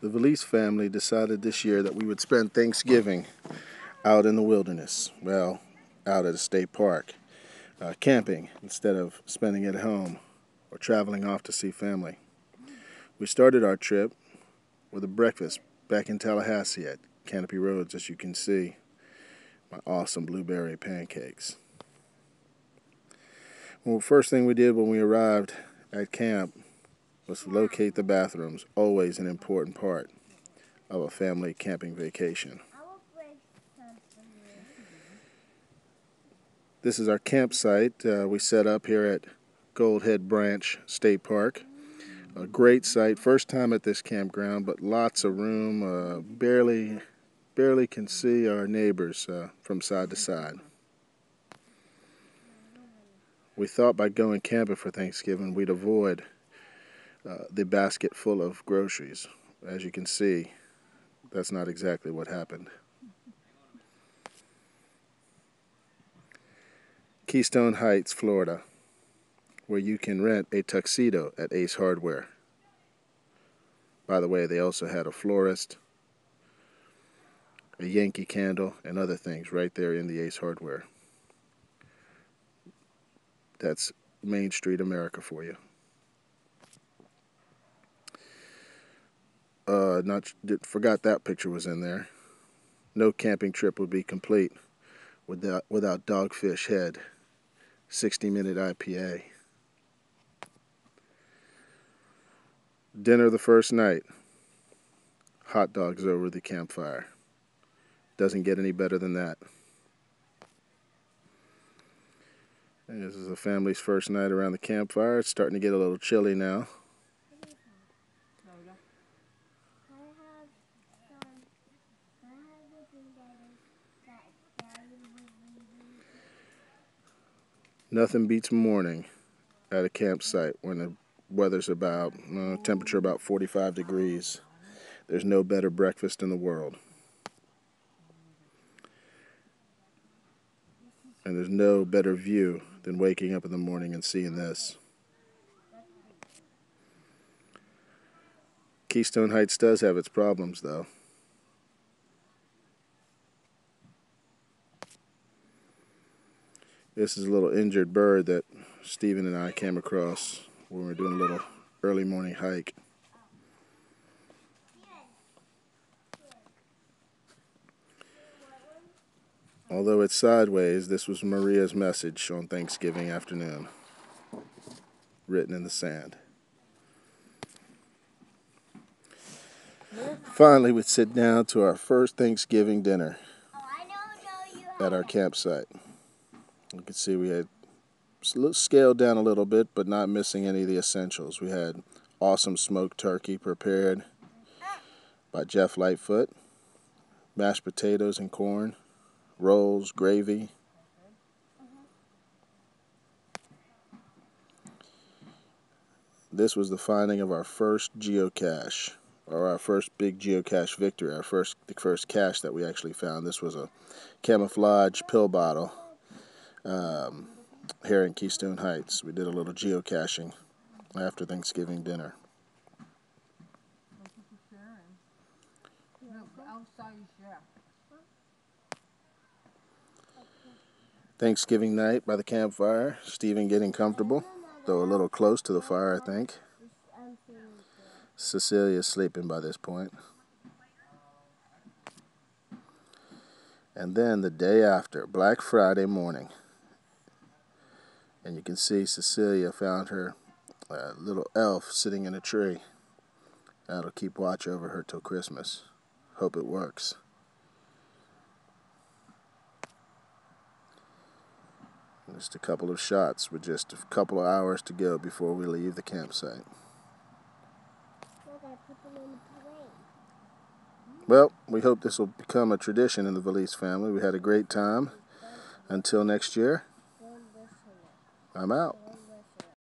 The Veliz family decided this year that we would spend Thanksgiving out in the wilderness. Well, out at a state park, uh, camping instead of spending it at home or traveling off to see family. We started our trip with a breakfast back in Tallahassee at Canopy Roads, as you can see. My awesome blueberry pancakes. Well, first thing we did when we arrived at camp was to locate the bathrooms, always an important part of a family camping vacation. This is our campsite uh, we set up here at Goldhead Branch State Park. A great site, first time at this campground, but lots of room. Uh, barely, barely can see our neighbors uh, from side to side. We thought by going camping for Thanksgiving we'd avoid uh, the basket full of groceries. As you can see, that's not exactly what happened. Keystone Heights, Florida, where you can rent a tuxedo at Ace Hardware. By the way, they also had a florist, a Yankee candle, and other things right there in the Ace Hardware. That's Main Street America for you. Uh, not forgot that picture was in there. No camping trip would be complete without without Dogfish Head. 60 minute IPA. Dinner the first night. Hot dogs over the campfire. Doesn't get any better than that. And this is the family's first night around the campfire. It's starting to get a little chilly now. Nothing beats morning at a campsite when the weather's about, uh, temperature about 45 degrees. There's no better breakfast in the world. And there's no better view than waking up in the morning and seeing this. Keystone Heights does have its problems, though. This is a little injured bird that Stephen and I came across when we were doing a little early morning hike. Although it's sideways, this was Maria's message on Thanksgiving afternoon, written in the sand. Finally, we'd sit down to our first Thanksgiving dinner at our campsite. You can see we had scaled down a little bit, but not missing any of the essentials. We had awesome smoked turkey prepared by Jeff Lightfoot, mashed potatoes and corn, rolls, gravy. This was the finding of our first geocache, or our first big geocache victory, our first the first cache that we actually found. This was a camouflage pill bottle um, here in Keystone Heights. We did a little geocaching after Thanksgiving dinner. Thanksgiving night by the campfire. Stephen getting comfortable, though a little close to the fire, I think. Cecilia's sleeping by this point. And then the day after, Black Friday morning, and you can see Cecilia found her uh, little elf sitting in a tree. That'll keep watch over her till Christmas. Hope it works. Just a couple of shots with just a couple of hours to go before we leave the campsite. Well, we hope this will become a tradition in the Veliz family. We had a great time. Until next year. I'm out.